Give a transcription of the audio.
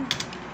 Bye.